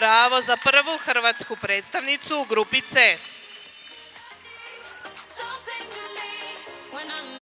bravo za prvu hrvatsku predstavnicu u grupi C.